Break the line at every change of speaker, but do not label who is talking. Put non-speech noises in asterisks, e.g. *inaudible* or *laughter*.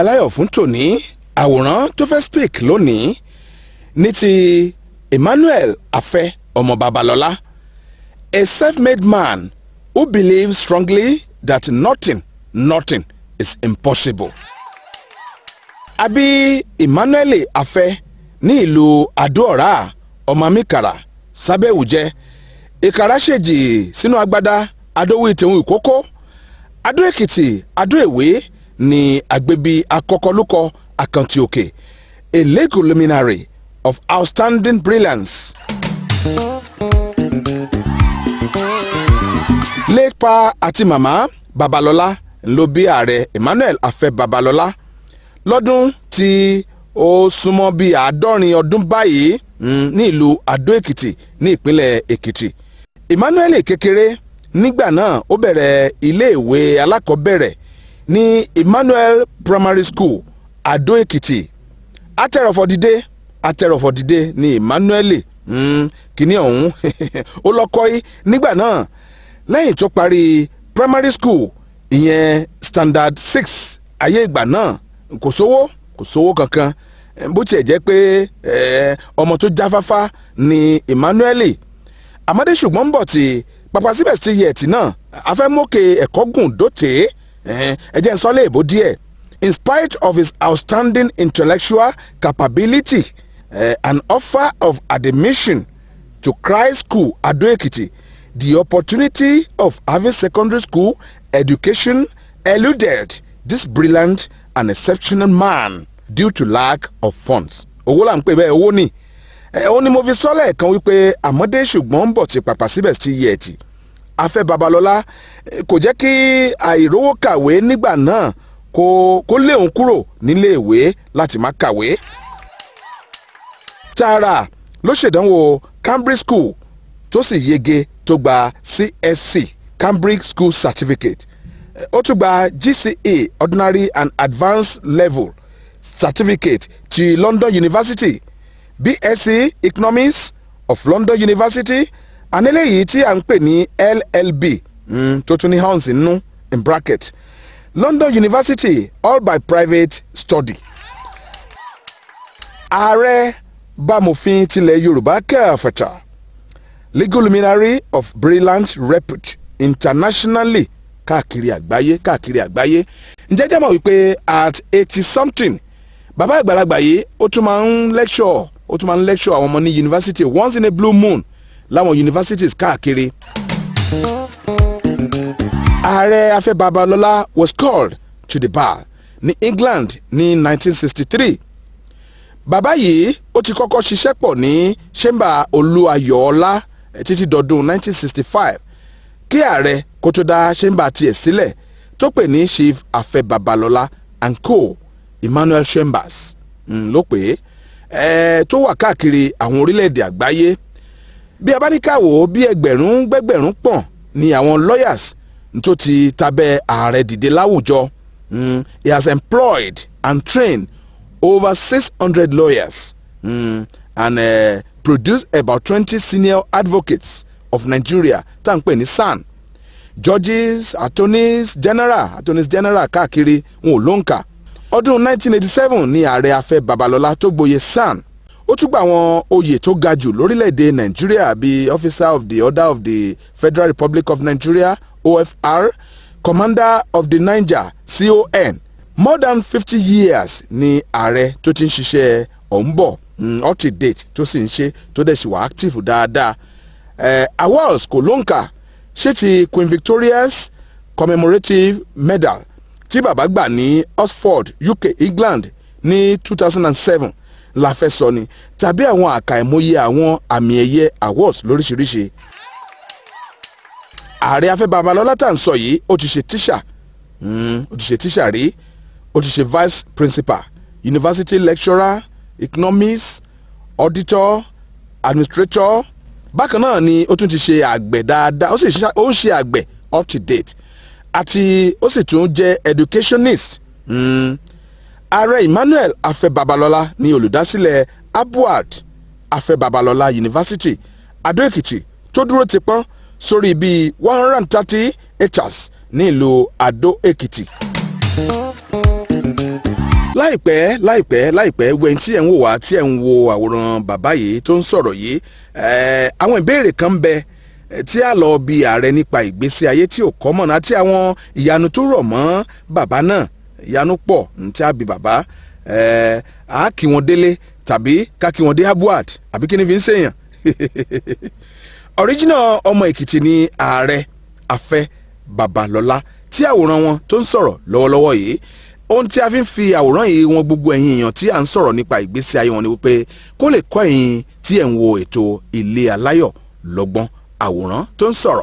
aláyọ̀
fún tòní àwòrán tó fẹ́ speak lónìí ní ti emmanuel afẹ́ ọmọ babalọ́lá a self-made man who believes strongly that nothing nothing is impossible. àbí emmanuel afẹ́ ní ìlú adó-ọ̀rá ọmọ mikara sábẹ́wùjẹ́ ìkàrà ṣèjì sínú agbada adówó ìtẹ̀wọ̀n ìkókó adó èkìtì adó èwé ní agbèbí akọkọlùkọ àkàntì òkè a legal luminary of outstanding brilliance. lépa àti màmá babalọ́lá ló bí ààrẹ emmanuel afẹ́ babalọ́lá lọ́dún tí ó súnmọ́ bíi àádọ́rin ọdún báyìí mm, ní ìlú adó èkìtì ní ìpínlẹ̀ èkìtì emmanuel kékeré nígbà náà ó bẹ̀rẹ̀ iléèwé alákọ̀ọ́bẹ̀rẹ̀ ní emmanuel primary school adó èkìtì. Atẹ̀rọ̀fọ̀dìde atẹ̀rọ̀fọ̀dìde ní emmanuel. Mm, kìíní ọ̀hún. *laughs* Ó lọ́kọ́ yìí nígbà náà. Lẹ́yìn tó parí primary school ìyẹn standard six ayé ìgbà náà. Kò sówó kò sówó kankan. Bó tiẹ̀ jẹ́ pé ọmọ tó jáfáfá ni emmanuel. Àmọ́dé ṣùgbọ́n ń bọ̀ tí pàpà síbẹ̀ sí yẹ̀tì náà afẹ́mọ́kè ẹ̀kọ́ gùn ń sọ́lé èbó díẹ̀. In spite of his outstanding intellectual capability uh, an offer of admission to Christ School Ado Ekiti the opportunity of having secondary school education eluded this brilliant and exceptional man due to lack of funds. owó là ń pè bẹ́ẹ̀ owó ni. Ẹ ó ní mo fi sọ́lẹ̀ kan wípé àmọ́dé ṣùgbọ́n ń bọ̀ tí pàpà síbẹ̀ sí yẹ ẹ̀tì afẹ́ babalọ́lá kò jẹ́ kí àìrówó kàwé nígbà náà kó kó lé òun kúrò nílé ìwé láti má kàwé. tààrà ló ṣèdánwò cambridge school tó sì yege tó gba csc cambridge school certificate ó tún gba gce ordinary and advanced level certificate ti london university bsc economics of london university and eléyìí tí à ń pè ní llb mm, tó tún ní in bracket london university all by private study. ààrẹ bámòfin tilẹ̀ yorùbá kẹfẹ̀tà legal luminary of brilliant repute internationally káàkiri àgbáyé káàkiri àgbáyé. Ǹjẹ́ jẹ́ mọ̀ wípé at eighty something bàbá àgbàlagbà yìí ó tún máa ń lecture ó tún máa ń lecture àwọn ọmọ ní university once in a blue moon láwọn universities káàkiri. ààrẹ afẹ́ babalọ́lá was called to the bar ní england ní 1963 bàbá yìí ó ti kọ́kọ́ ṣiṣẹ́ pọ̀ ní chamber olúayọ̀ọ́lá eh, títí dọdún 1965 kí ààrẹ kó tó dá chamber tiẹ̀ sílẹ̀ tó pè ní chief afẹ́ babalọ́lá and co emmanuel chambers mm, ló pè é. Tó wà káàkiri àwọn orílẹ̀-èdè àgbáyé bí a bá ní káwò bí ẹgbẹ̀rún gbẹ́gbẹ̀rún pọ̀n ni àwọn lawyers tó ti tabẹ́ ààrẹ dìde láwùjọ. Mm, he has employed and trained over six hundred lawyers. Mm, and uh, produced about twenty senior advocates of nigeria tá ń pè ní san judges attorneys general attorneys general káàkiri wọn ò lóǹkà ọdún 1987 ni ààrẹ afẹ́ babalọ́lá tó gboyè san ó tún gba àwọn oyè tó ga jù lórílẹ̀‐èdè nàìjíríà bíi officer of the order of the federal republic of nigeria ofr commander of the niger con more than fifty years ni ààrẹ tó ti ń ṣiṣẹ́ ọ̀hún bọ̀ mm, up to date tó sì ń ṣe tó dẹ̀ sì wà active dáadáa. Eh, awards kò lóǹkà ṣé ti queen victoria's commemorative medal tí bàbá gbà ní oxford uk england ní two thousand and seven la fẹ́ sọ ni tàbí àwọn àkàìmọye àwọn àmì ẹ̀yẹ awards lóríṣiríṣi. Ààrẹ afẹ́ babalọ́lá tá à ń sọ yìí ó ti ṣe tíṣà. Ó ti ṣe tíṣà rí. Ó ti ṣe vice principal university lecturer economics auditor administrator. Bákan náà ni ó tún ti ṣe àgbẹ̀ dáadáa ó sì ó ń ṣe àgbẹ̀ up to date. Àti ó sì tún jẹ́ educationist. Mm. Ààrẹ emmanuel afẹ́ babalọ́lá ni olùdásílẹ̀ abuad afẹ́ babalọ́lá university adó-èkìtì tó dúró ti pọ́n sórí bíi one hundred thirty acres ní ìlú adó-èkìtì láìpẹ́ láìpẹ́ láìpẹ́ wẹ́n tí ẹ̀ ń wò wá tí ẹ̀ ń wo àwòrán bàbá yìí tó ń sọ̀rọ̀ yìí àwọn ìbéèrè kan ń bẹ tí a lọ bi ààrẹ nípa ìgbésí ayé tí ò kọ́ mọ̀nà àti àwọn ìyanu tó rọ̀ mọ́ bàbá náà ìyanu pọ̀ tí a bi bàbá a kí wọn délé tàbí ká kí wọn dé abuad àbí kí ni fi ń ṣèyàn *laughs* original ọmọ èkìtì ni ààrẹ afẹ́ babalọ́lá tí àwòrán wọn tó ń sọ̀rọ̀ lọ́wọ́lọ́wọ́ yìí ohun tí a fi ń fi àwòrán yìí wọn gbogbo ẹ̀yin èèyàn tí à ń sọ̀rọ̀ nípa ìgbésí ayé wọn ni wípé kó lè kọ́ ẹ̀yin tí ẹ̀ ń wo ètò ilé aláyọ̀ lọ́gbọ́n àwòrán tó ń sọ̀rọ̀.